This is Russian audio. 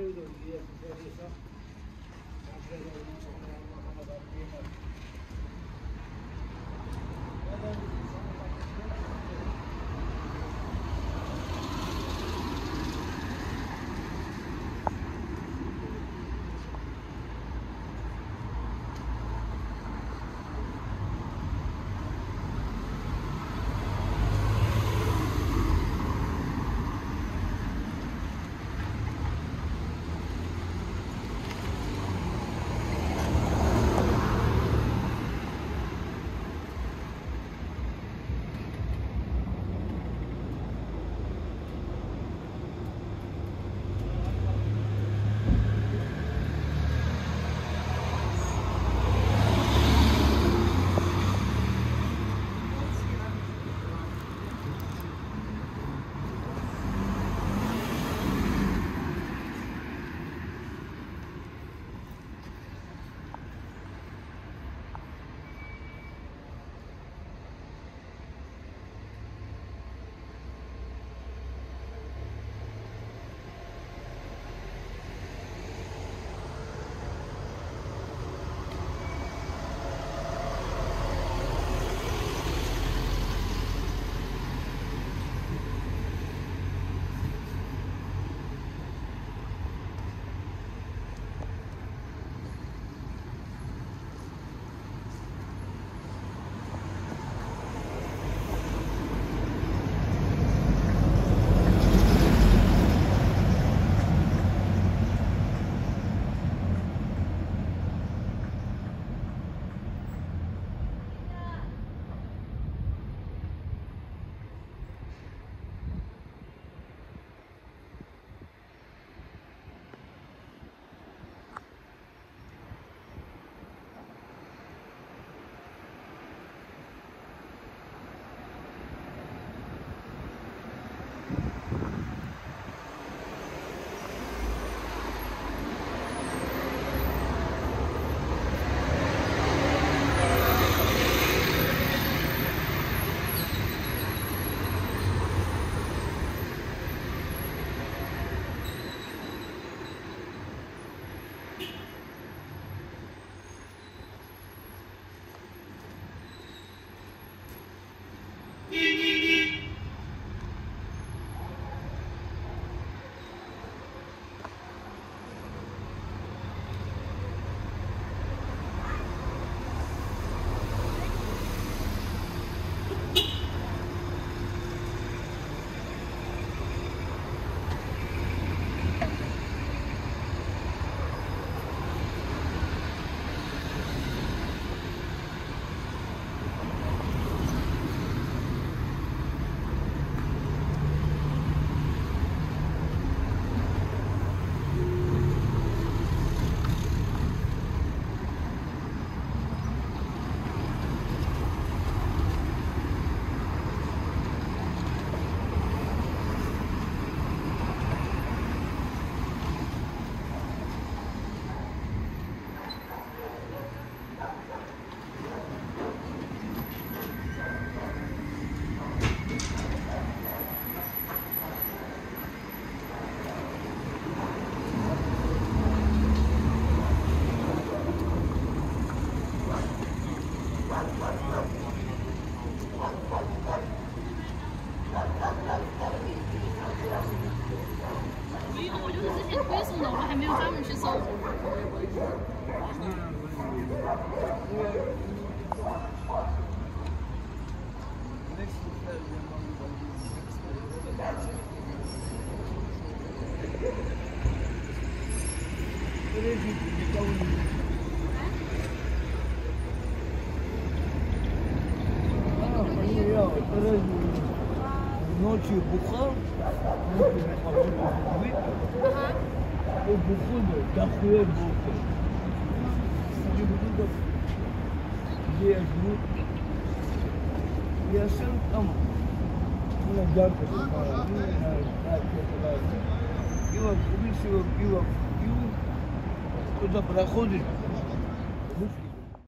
Pedro y a José Rizzo. Ночью выпил, и бухал дохуя бухал. Где я живу, я сам там, ну, ярко снимаю, ну, не знаю, как это Пиво, куришь его, пиво пью, кто-то проходит,